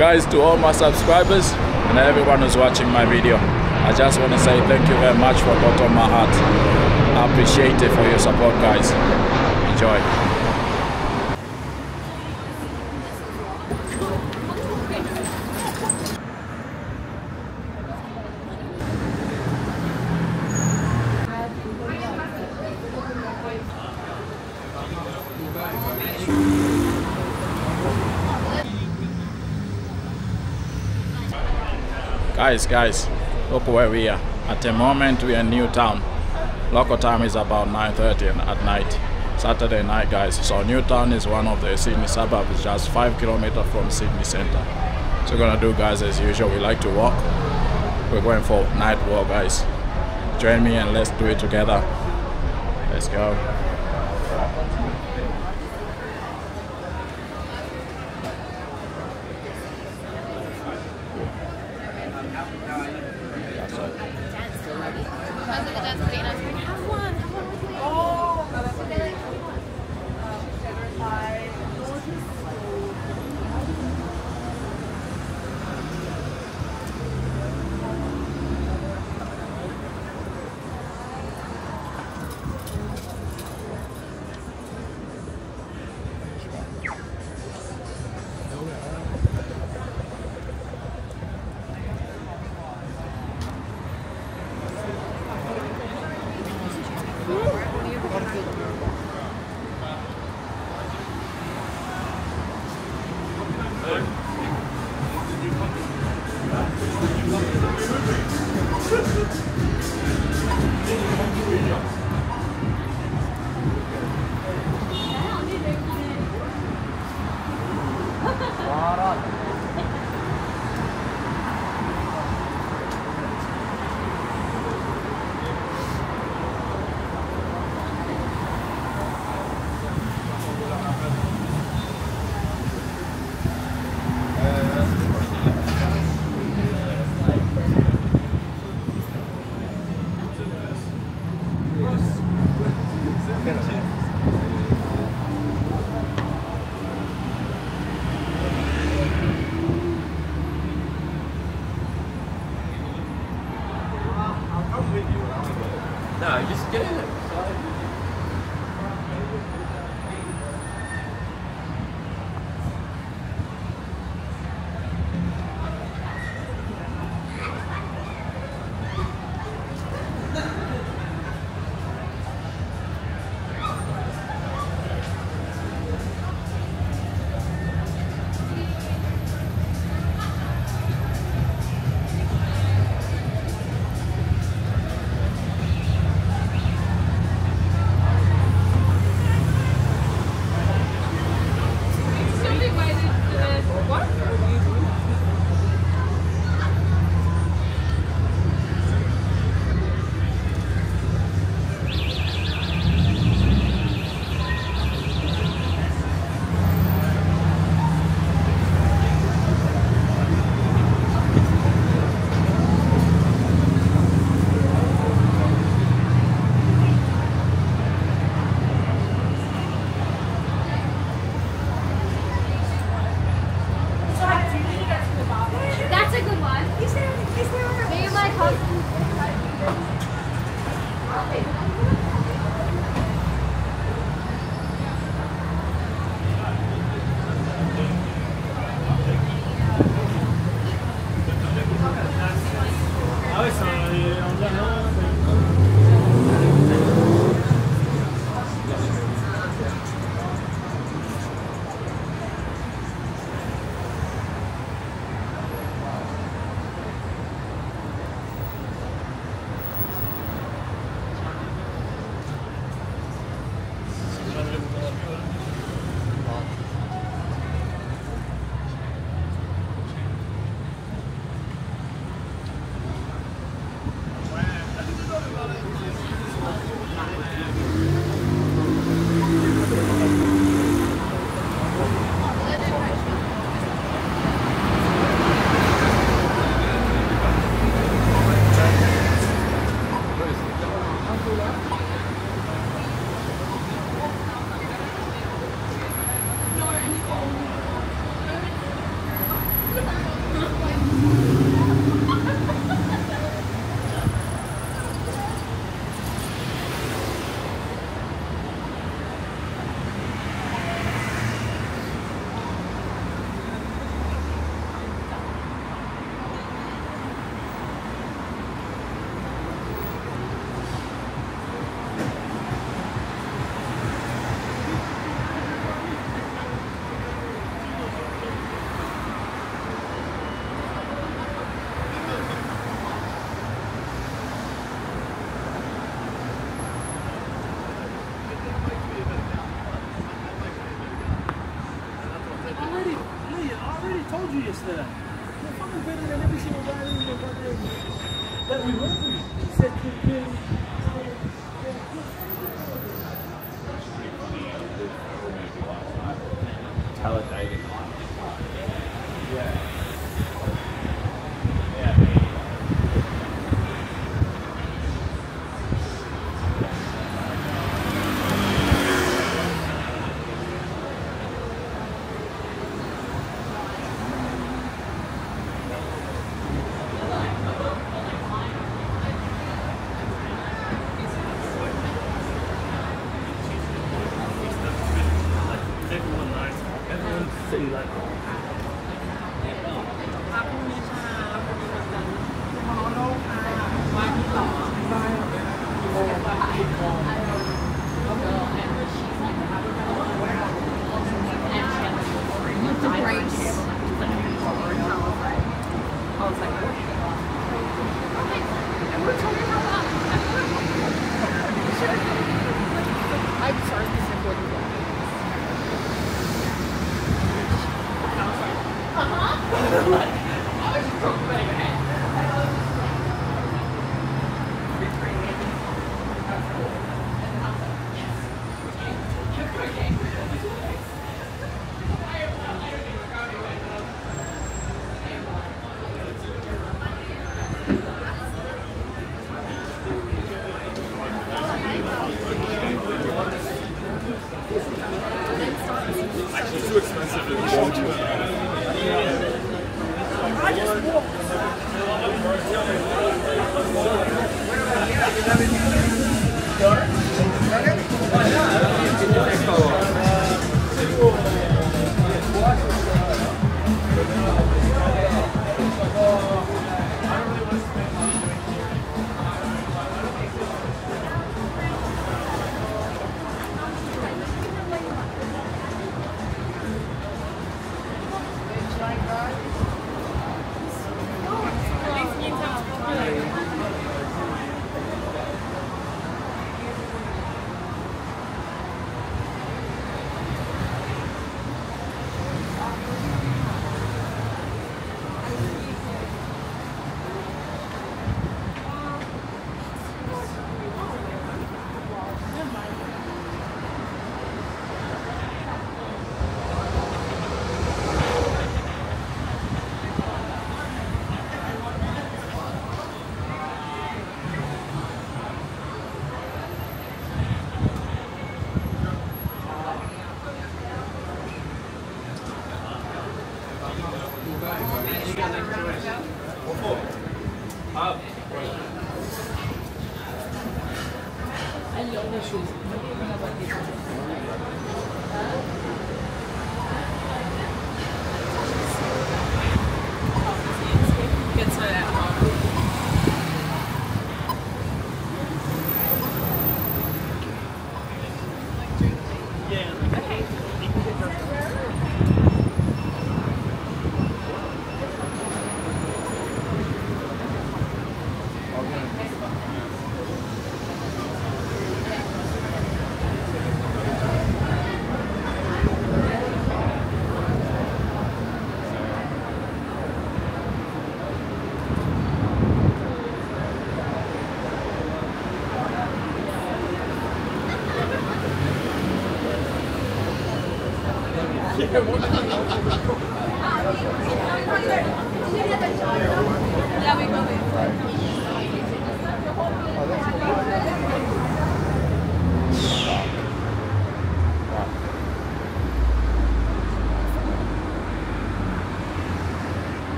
Guys, to all my subscribers and everyone who's watching my video, I just want to say thank you very much from bottom of my heart. I appreciate it for your support, guys. Enjoy. Guys, guys, look where we are. At the moment, we are in Newtown. Local time is about 9.30 at night. Saturday night, guys. So Newtown is one of the Sydney suburbs, just 5 kilometers from Sydney Center. So we're gonna do, guys, as usual. We like to walk. We're going for night walk, guys. Join me and let's do it together. Let's go.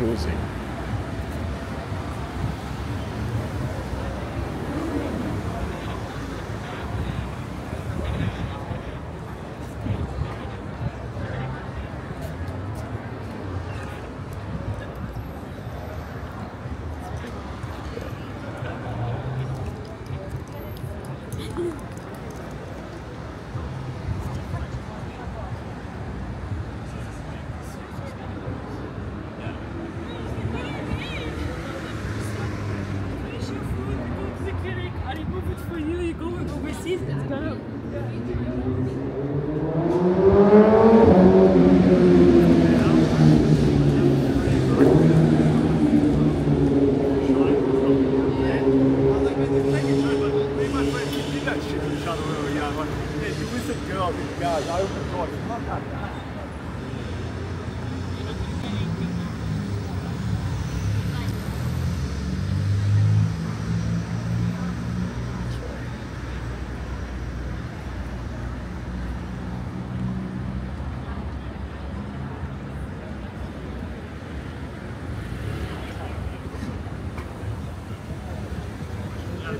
Cruising. Finish your food, you go to the clinic, I remove it for you, you go and overseas, let's go.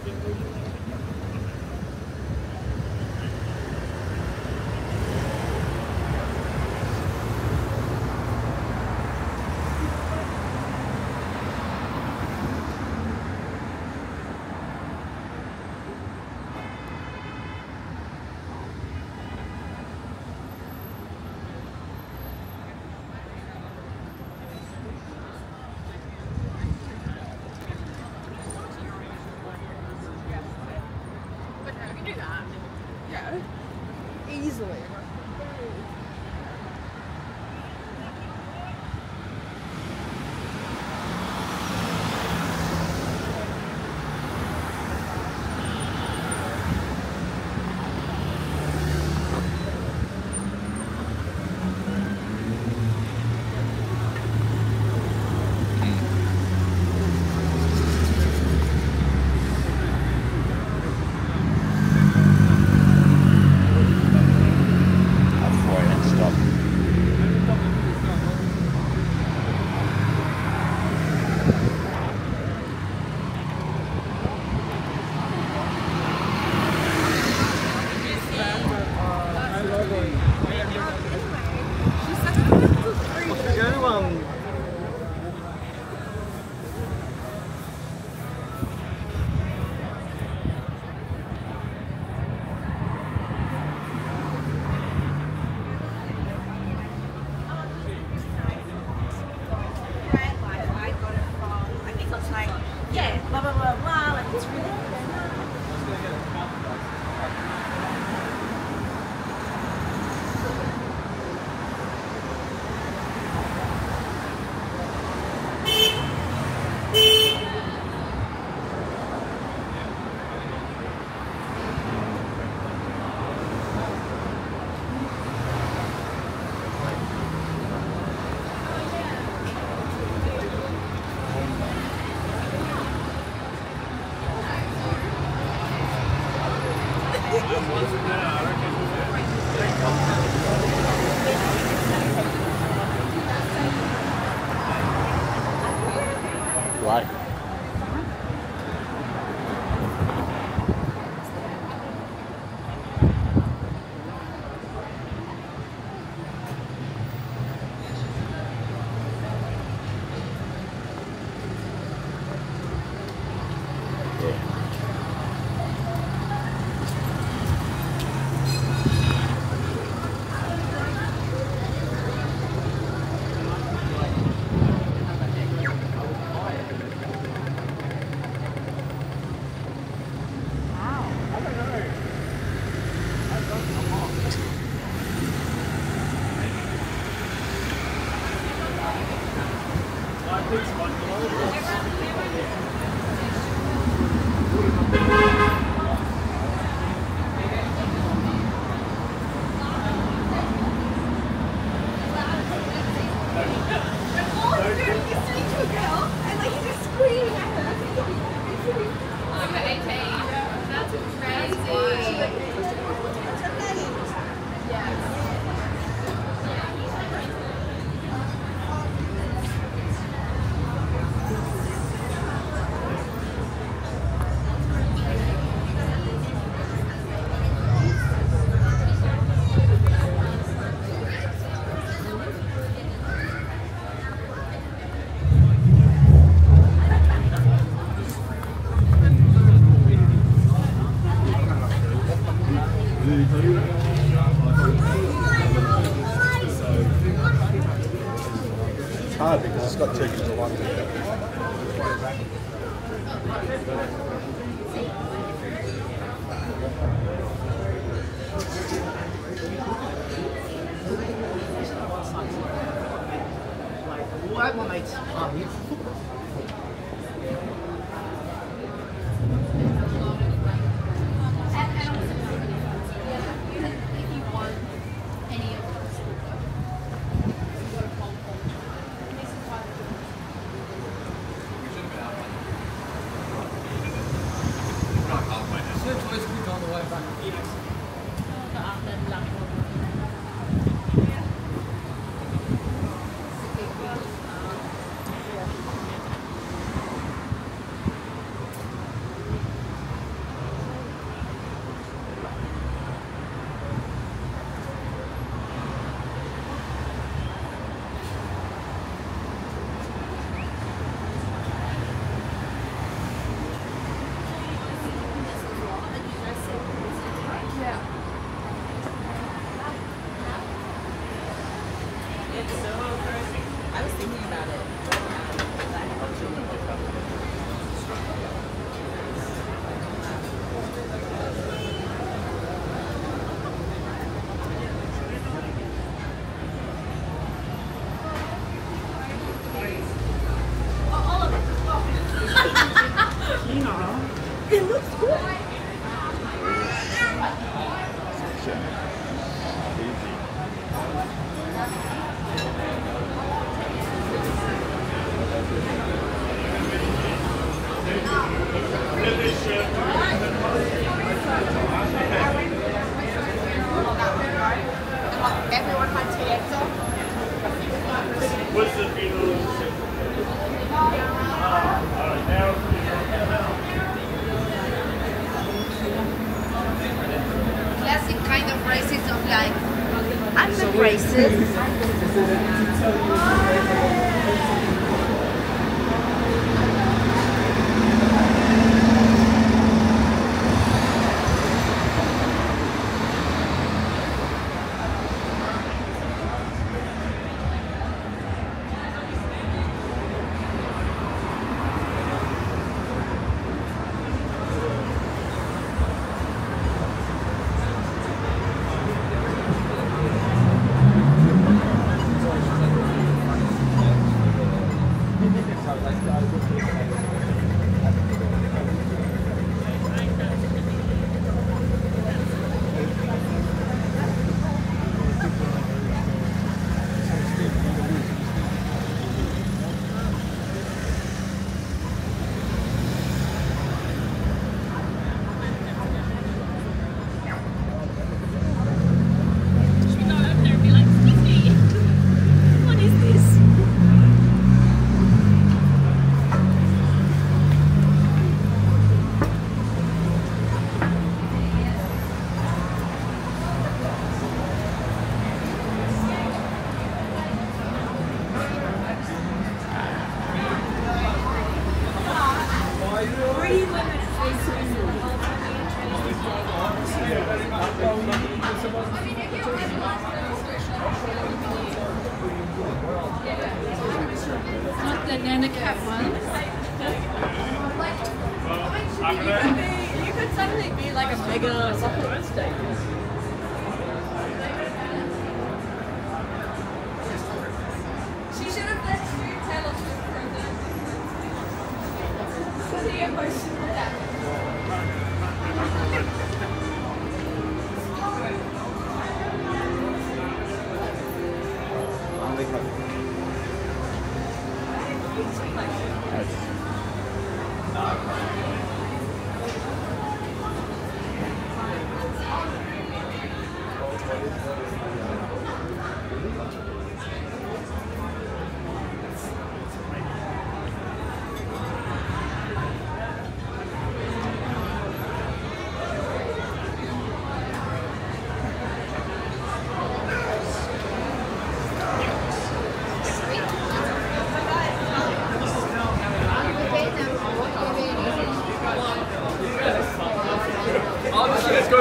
But Thank you.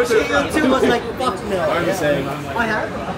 YouTube, too was like, fuck no. I'm yeah. saying. I have.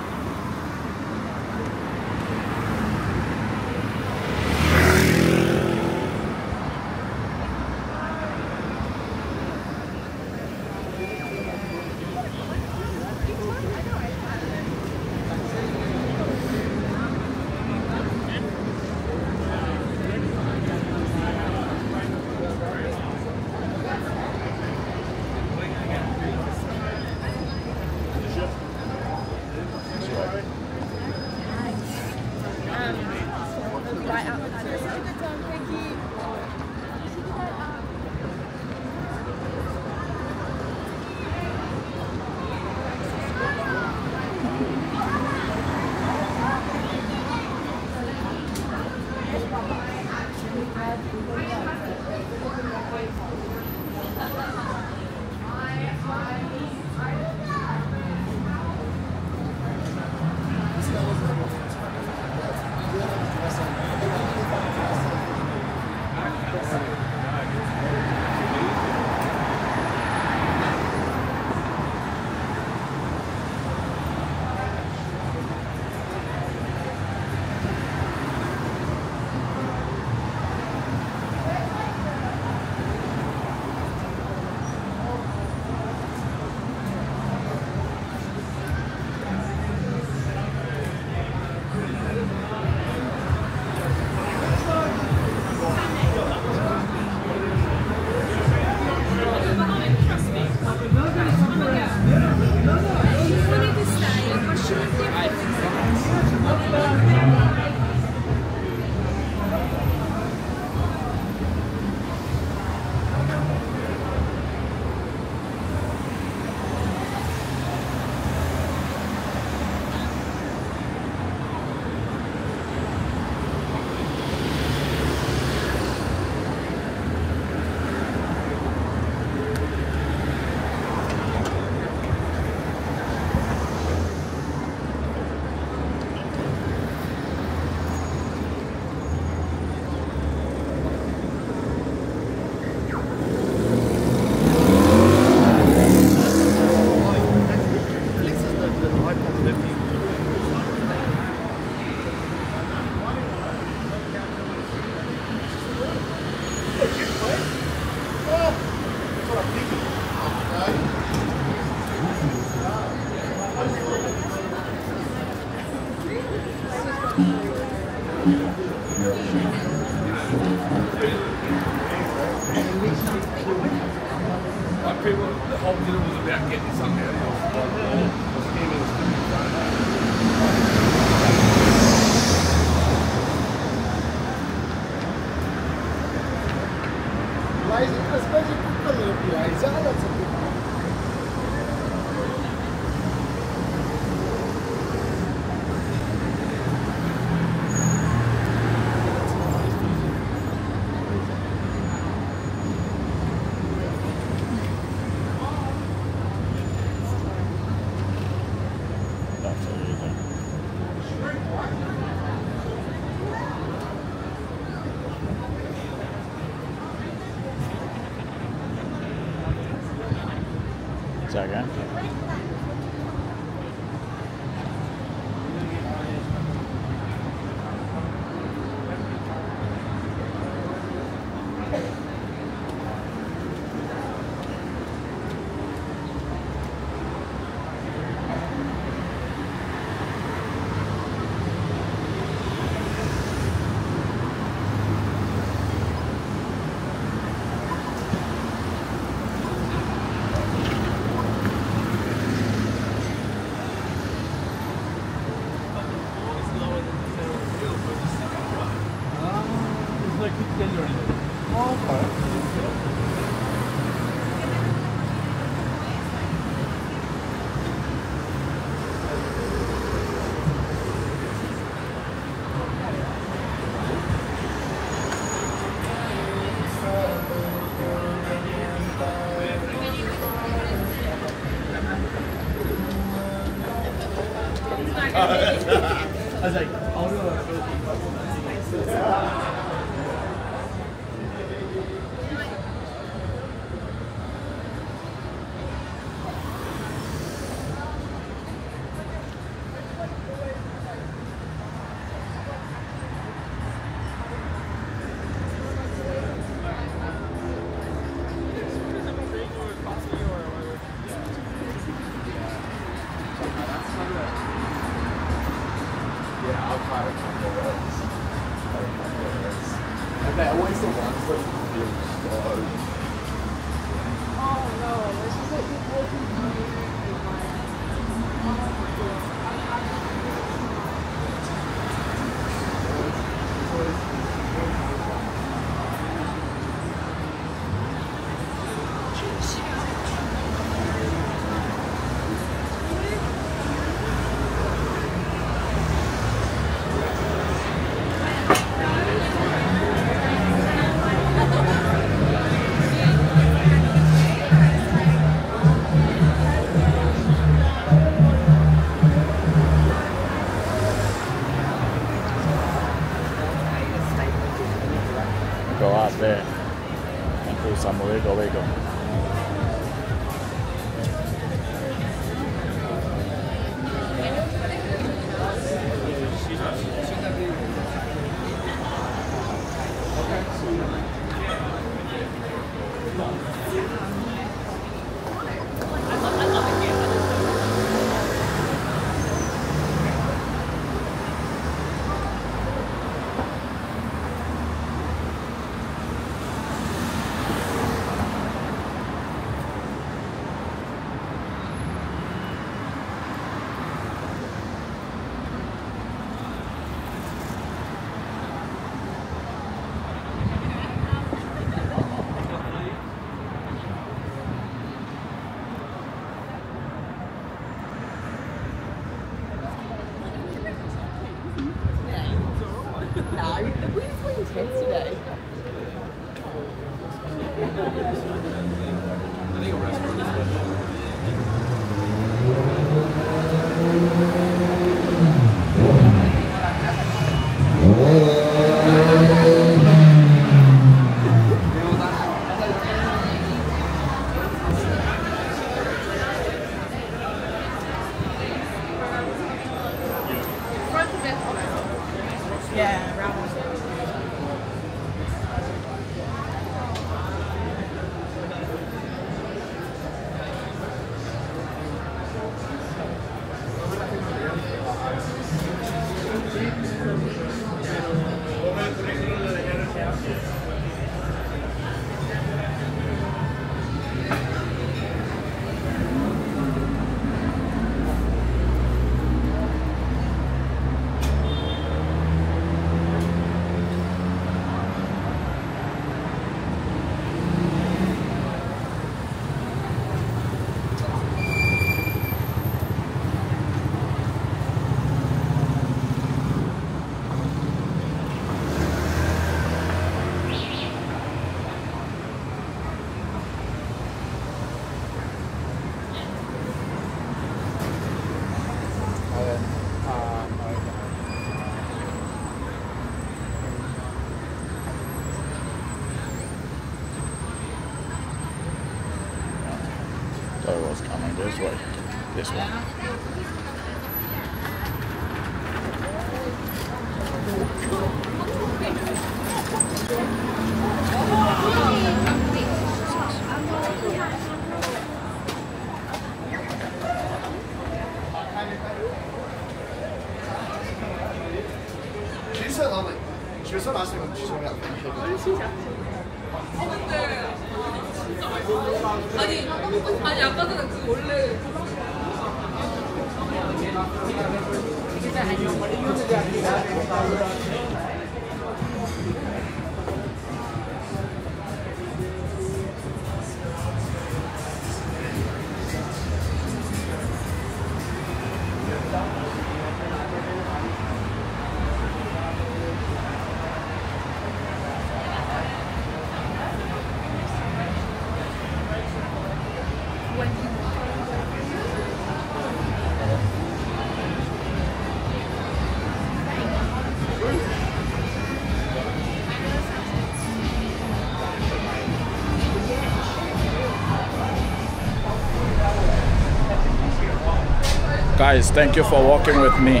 Guys, thank you for walking with me.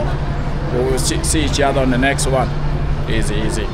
We will see each other on the next one. Easy, easy.